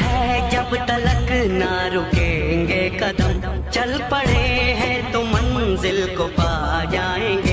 है जब तलक ना रुकेंगे कदम। चल पड़े हैं तो मंजिल को पा जाएँगे।